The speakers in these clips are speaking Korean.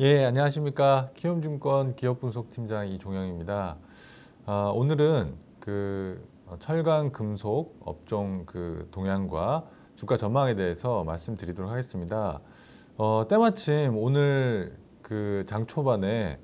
예, 안녕하십니까. 키움증권 기업분석팀장 이종영입니다. 아, 오늘은 그 철강 금속 업종 그 동향과 주가 전망에 대해서 말씀드리도록 하겠습니다. 어, 때마침 오늘 그 장 초반에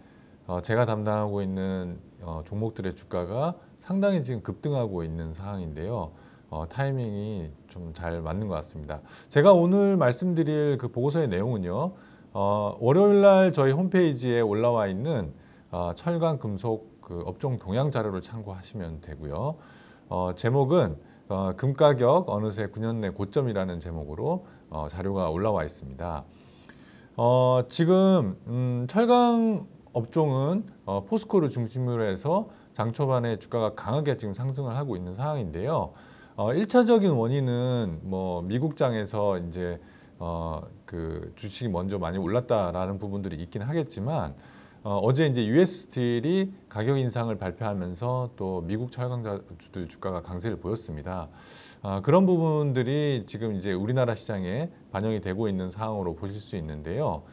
어, 제가 담당하고 있는 어, 종목들의 주가가 상당히 지금 급등하고 있는 상황인데요. 어, 타이밍이 좀 잘 맞는 것 같습니다. 제가 오늘 말씀드릴 그 보고서의 내용은요. 어, 월요일 날 저희 홈페이지에 올라와 있는 어, 철강 금속 그 업종 동향 자료를 참고하시면 되고요. 어, 제목은 어, 금 가격 어느새 9년 내 고점이라는 제목으로 어, 자료가 올라와 있습니다. 어, 지금 음, 철강 업종은 어, 포스코를 중심으로 해서 장 초반에 주가가 강하게 지금 상승을 하고 있는 상황인데요. 어, 1차적인 원인은 뭐 미국장에서 이제 어, 그 주식이 먼저 많이 올랐다라는 부분들이 있긴 하겠지만 어, 어제 이제 US 스틸이 가격 인상을 발표하면서 또 미국 철강주들 주가가 강세를 보였습니다. 어, 그런 부분들이 지금 이제 우리나라 시장에 반영이 되고 있는 상황으로 보실 수 있는데요.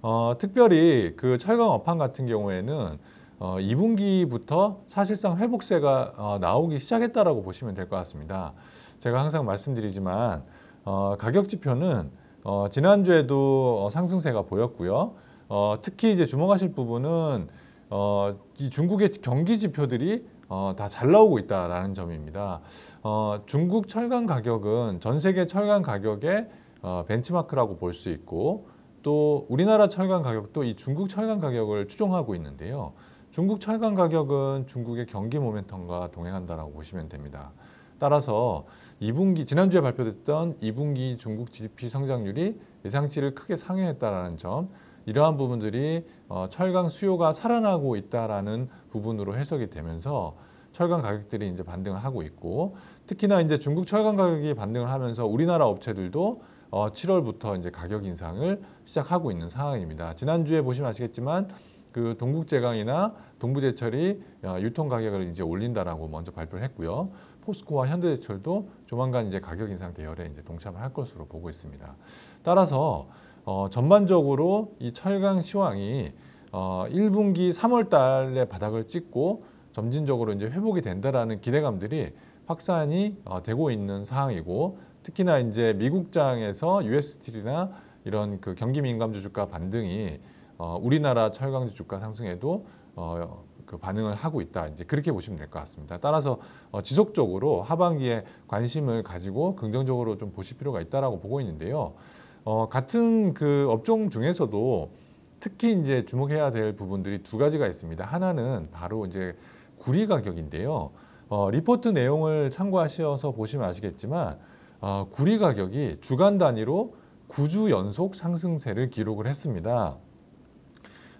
어, 특별히 그 철강 업황 같은 경우에는 어, 2분기부터 사실상 회복세가 어, 나오기 시작했다라고 보시면 될 것 같습니다. 제가 항상 말씀드리지만 어, 가격 지표는 어, 지난주에도 어, 상승세가 보였고요. 어, 특히 이제 주목하실 부분은 어, 이 중국의 경기 지표들이 어, 다 잘 나오고 있다라는 점입니다. 어, 중국 철강 가격은 전 세계 철강 가격의 어, 벤치마크라고 볼 수 있고 또 우리나라 철강 가격도 이 중국 철강 가격을 추종하고 있는데요. 중국 철강 가격은 중국의 경기 모멘텀과 동행한다라고 보시면 됩니다. 따라서 2분기 지난주에 발표됐던 2분기 중국 GDP 성장률이 예상치를 크게 상회했다라는 점 이러한 부분들이 어, 철강 수요가 살아나고 있다라는 부분으로 해석이 되면서 철강 가격들이 이제 반등을 하고 있고 특히나 이제 중국 철강 가격이 반등을 하면서 우리나라 업체들도 어, 7월부터 이제 가격 인상을 시작하고 있는 상황입니다. 지난주에 보시면 아시겠지만 그 동국제강이나 동부제철이 어, 유통 가격을 이제 올린다라고 먼저 발표를 했고요. 포스코와 현대제철도 조만간 이제 가격 인상 대열에 이제 동참을 할 것으로 보고 있습니다. 따라서 어, 전반적으로 이 철강 시황이 어, 1분기 3월 달에 바닥을 찍고 점진적으로 이제 회복이 된다라는 기대감들이 확산이 어, 되고 있는 상황이고 특히나 이제 미국장에서 US 스틸이나 이런 그 경기 민감주 주가 반등이 어, 우리나라 철강주 주가 상승에도 어, 그 반응을 하고 있다. 이제 그렇게 보시면 될 것 같습니다. 따라서 어, 지속적으로 하반기에 관심을 가지고 긍정적으로 좀 보실 필요가 있다라고 보고 있는데요. 어, 같은 그 업종 중에서도 특히 이제 주목해야 될 부분들이 두 가지가 있습니다. 하나는 바로 이제 구리 가격인데요. 어, 리포트 내용을 참고하셔서 보시면 아시겠지만 어, 구리 가격이 주간 단위로 9주 연속 상승세를 기록을 했습니다.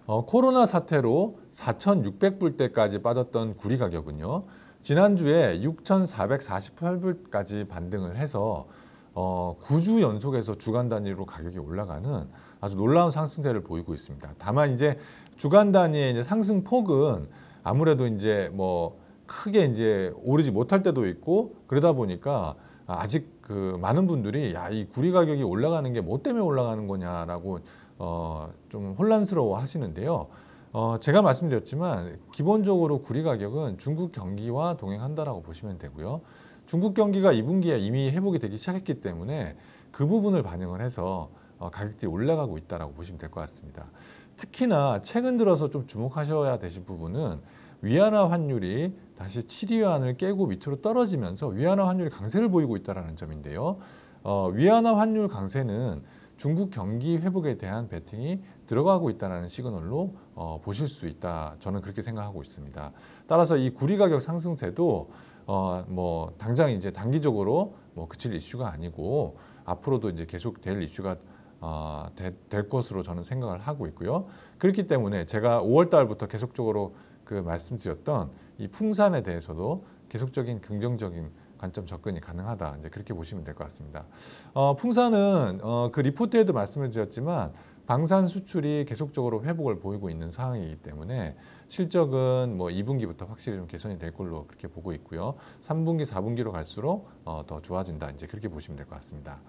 어, 코로나 사태로 4,600불대까지 빠졌던 구리 가격은요. 지난주에 6,448불까지 반등을 해서 어, 9주 연속해서 주간 단위로 가격이 올라가는 아주 놀라운 상승세를 보이고 있습니다. 다만 이제 주간 단위의 이제 상승 폭은 아무래도 이제 뭐 크게 이제 오르지 못할 때도 있고 그러다 보니까 아직 그 많은 분들이 야 이 구리 가격이 올라가는 게 뭐 때문에 올라가는 거냐라고 어, 좀 혼란스러워 하시는데요. 어, 제가 말씀드렸지만 기본적으로 구리 가격은 중국 경기와 동행한다라고 보시면 되고요. 중국 경기가 2분기에 이미 회복이 되기 시작했기 때문에 그 부분을 반영을 해서 어, 가격들이 올라가고 있다라고 보시면 될 것 같습니다. 특히나 최근 들어서 좀 주목하셔야 되실 부분은 위안화 환율이 다시 7위안을 깨고 밑으로 떨어지면서 위안화 환율이 강세를 보이고 있다는 점인데요. 어, 위안화 환율 강세는 중국 경기 회복에 대한 베팅이 들어가고 있다는 시그널로 어, 보실 수 있다. 저는 그렇게 생각하고 있습니다. 따라서 이 구리 가격 상승세도 어, 뭐 당장 이제 단기적으로 뭐 그칠 이슈가 아니고 앞으로도 이제 계속 될 이슈가 어, 되, 될 것으로 저는 생각을 하고 있고요. 그렇기 때문에 제가 5월 달부터 계속적으로 그 말씀드렸던 이 풍산에 대해서도 계속적인 긍정적인 관점 접근이 가능하다. 이제 그렇게 보시면 될 것 같습니다. 어, 풍산은 어, 그 리포트에도 말씀을 드렸지만 방산 수출이 계속적으로 회복을 보이고 있는 상황이기 때문에 실적은 뭐 2분기부터 확실히 좀 개선이 될 걸로 그렇게 보고 있고요. 3분기, 4분기로 갈수록 어, 더 좋아진다. 이제 그렇게 보시면 될 것 같습니다.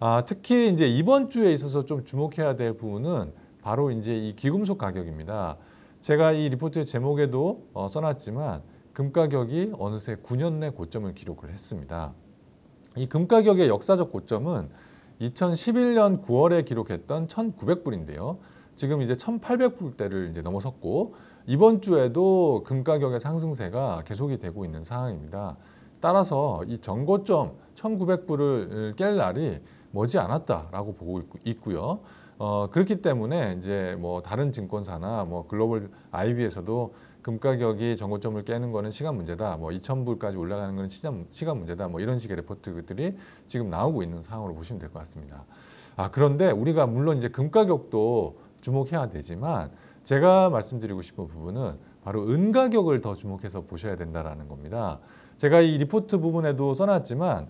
아, 특히 이제 이번 주에 있어서 좀 주목해야 될 부분은 바로 이제 이 귀금속 가격입니다. 제가 이 리포트의 제목에도 어, 써놨지만 금 가격이 어느새 9년 내 고점을 기록을 했습니다. 이 금 가격의 역사적 고점은 2011년 9월에 기록했던 1,900불인데요. 지금 이제 1,800불대를 이제 넘어섰고 이번 주에도 금 가격의 상승세가 계속이 되고 있는 상황입니다. 따라서 이 전고점 1,900불을 깰 날이 머지 않았다라고 보고 있고요. 어, 그렇기 때문에 이제 뭐 다른 증권사나 뭐 글로벌 IB에서도 금 가격이 전고점을 깨는 거는 시간 문제다. 뭐 2,000불까지 올라가는 거는 시간, 시간 문제다. 뭐 이런 식의 레포트들이 지금 나오고 있는 상황으로 보시면 될 것 같습니다. 아, 그런데 우리가 물론 이제 금 가격도 주목해야 되지만 제가 말씀드리고 싶은 부분은 바로 은 가격을 더 주목해서 보셔야 된다라는 겁니다. 제가 이 리포트 부분에도 써놨지만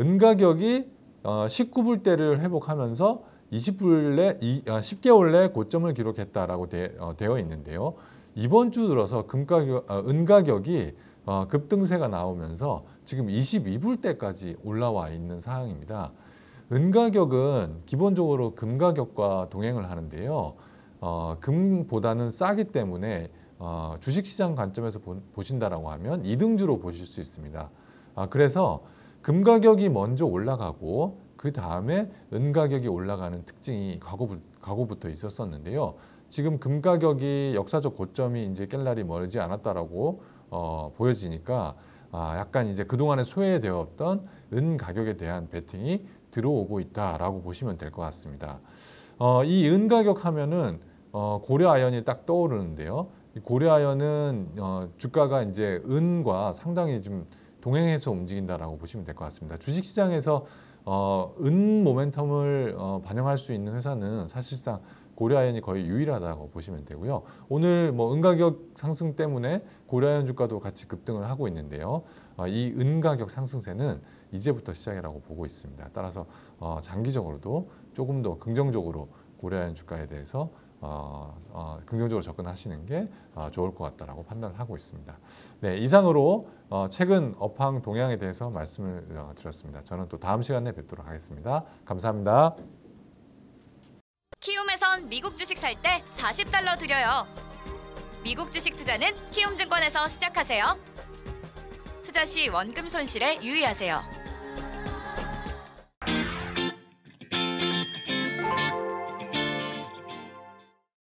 은 가격이 어, 19불대를 회복하면서 20불 내 10개월 내 고점을 기록했다라고 되, 어, 되어 있는데요. 이번 주 들어서 금 가격, 어, 은 가격이 어, 급등세가 나오면서 지금 22불대까지 올라와 있는 상황입니다. 은 가격은 기본적으로 금 가격과 동행을 하는데요. 어, 금보다는 싸기 때문에 어, 주식시장 관점에서 보, 보신다라고 하면 이등주로 보실 수 있습니다. 아, 그래서 금 가격이 먼저 올라가고 그 다음에 은 가격이 올라가는 특징이 과거부, 과거부터 있었었는데요. 지금 금 가격이 역사적 고점이 이제 깰 날이 멀지 않았다라고 어, 보여지니까 아, 약간 이제 그동안에 소외되었던 은 가격에 대한 베팅이 들어오고 있다라고 보시면 될 것 같습니다. 어, 이 은 가격 하면은 어, 고려 아연이 딱 떠오르는데요. 이 고려 아연은 어, 주가가 이제 은과 상당히 좀 동행해서 움직인다라고 보시면 될 것 같습니다. 주식시장에서 어, 은 모멘텀을 어, 반영할 수 있는 회사는 사실상 고려아연이 거의 유일하다고 보시면 되고요. 오늘 뭐 은가격 상승 때문에 고려아연 주가도 같이 급등을 하고 있는데요. 어, 이 은가격 상승세는 이제부터 시작이라고 보고 있습니다. 따라서 어, 장기적으로도 조금 더 긍정적으로 고려아연 주가에 대해서 어, 어, 긍정적으로 접근하시는 게 어, 좋을 것 같다라고 판단을 하고 있습니다. 네, 이상으로 어, 최근 업황 동향에 대해서 말씀을 어, 드렸습니다. 저는 또 다음 시간에 뵙도록 하겠습니다. 감사합니다. 키움에선 미국 주식 살 때 40달러 드려요. 미국 주식 투자는 키움증권에서 시작하세요. 투자 시 원금 손실에 유의하세요.